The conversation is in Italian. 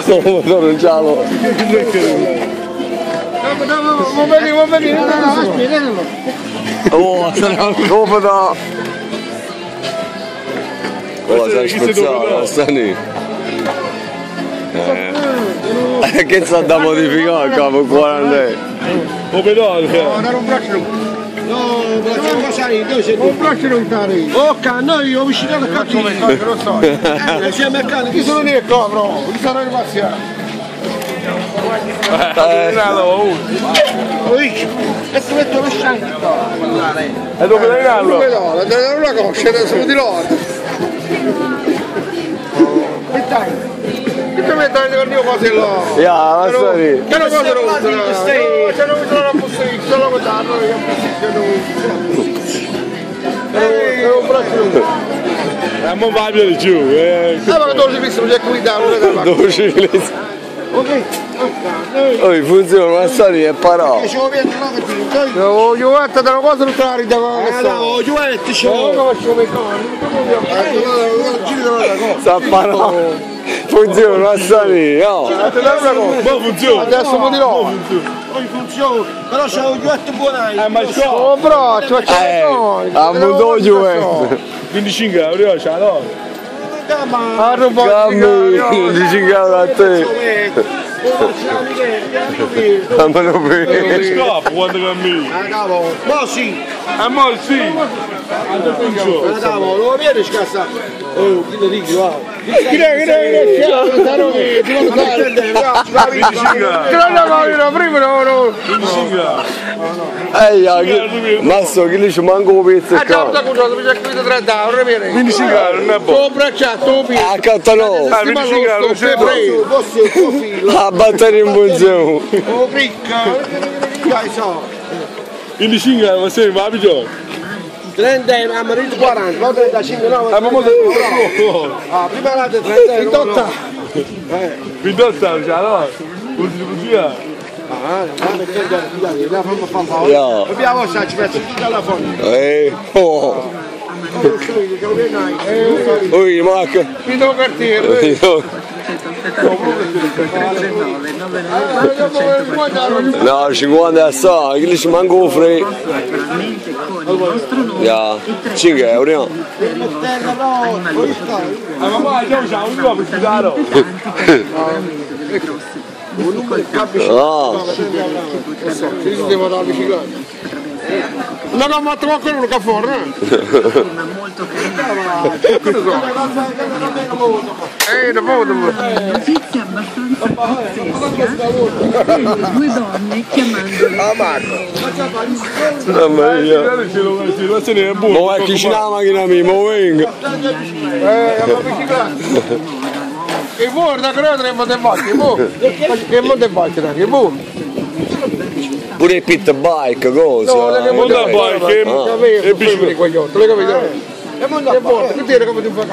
Sto pomodoro giallo. Ma vedi, ma vedi, no, no, aspetta, no. Oh, sarà comodo. Oh, sei spezzato, Sani. Eh. Che sta da modificare capo 40? O pedale. No, dare un braccio non No, non sai, dove sei tu? Un braccio non cari. Oh, canno, io ho vicino alla cazzo. Lo so, Eh, sei meccanico. Chi sono io qua, bro? Chi sono il marziano? Oi, e tu metto lo scianco qua. E dove dai Non nallo? vedo, la dare una coscia, adesso di loro. E dai. Che ti metti con io cose là? Ja, ma Sani. Che non cosa non usa? No, c'è non usa la solo con danno, io non È un braccio lungo. Eh, ma vai via di giù. Eh. Ah, ma dove si visto, non c'è qui da non è da parte. 12 inglesi. Ok, Oh, funziona, ma Sani è parato. Che ci vuoi vedere là che ti dico? No, Giovanni, da una cosa non te la rida con Ah, no, Giovanni, c'è. No, non faccio i cani. Sta parato. Funziona, ma Sani, no. Ma funziona. Adesso mi dirò. Poi funziona. Però c'è un Giovanni buonaio. Eh, ma scuola. Oh, braccio, Eh, facciamo a modo giù. 25 euro, c'ha no? Ha rubato Cammi, dici che a te. Ma non Che vedi. scappo quando cammini. Ma sì. Eh, ma sì. Ah, cavolo, lo vieni scassa. Oh, chi lo dici, wow. Chi è che deve chiamare? Ti voglio fare. 25 Che non la voglio prima no no. 25 Ehi, Masso, che lì ci manca un pezzo Ah, già, da qua. cosa mi c'è qui da 30 euro, vieni. 25 euro, non è buono. Tuo bracciato, tuo piede. Accanto no. Ah, 25 euro, non c'è Posso, posso, posso. La batteria in funzione. Oh, ricca. Dai, so. 25 euro, ma sei, ma abito. 30 euro, a marito 40, no 35, no. Eh, ma mo Ah, prima erate 30 euro. 28. 28 euro, c'ha no? Ultimo giro. Ah, ma perché già, scusate, andiamo a fare un favore. Ja. Dobbiamo starci, pezzo tutta alla fondo. Eh, oh. Ui, Mac. Mi devo cartiere. No, 50 è assai, che lì ci manca un fre. Ja, e 5 euro. no? Eh, ma andiamo, c'ha un uomo per studiare. Ah, Io devo dare la bicicletta. No, no, ma trovo quello che fuori. ma molto carino. Eh, da poco. Notizia abbastanza pazzesca due donne chiamandole mamma mia. La situazione è buona. Ma è chi c'è la macchina mia, ma venga. Eh, la bicicletta. E vuoi da credo che mo te batti, mo. Che mo te batti, che vuoi. Pure il pit bike, No, cosa? che mo te Mountain bike, eh. E bisogna di cogliotto, l'hai capito? E mo te batti, che dire come ti fai